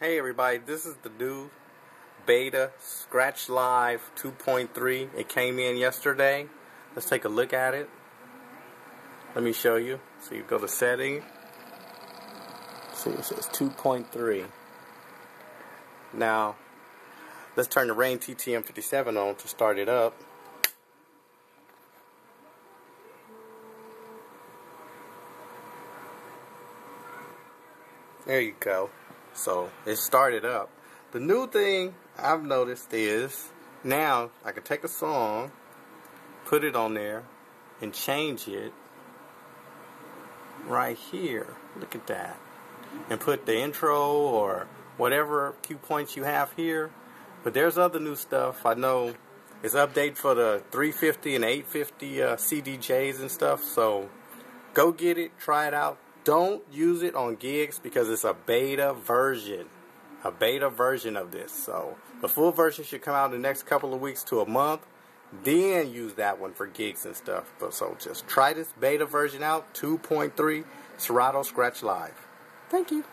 Hey everybody, this is the new beta Scratch Live 2.3. It came in yesterday. Let's take a look at it. Let me show you. So you go to setting. See it says 2.3. Now, let's turn the Rane TTM57 on to start it up. There you go. So it started up. The new thing I've noticed is now I can take a song, put it on there, and change it right here. Look at that. And put the intro or whatever cue points you have here. But there's other new stuff. I know it's update for the 350 and 850 uh, CDJs and stuff. So go get it, try it out. Don't use it on gigs because it's a beta version. A beta version of this. So the full version should come out in the next couple of weeks to a month. Then use that one for gigs and stuff. But so just try this beta version out, 2.3 Serato Scratch Live. Thank you.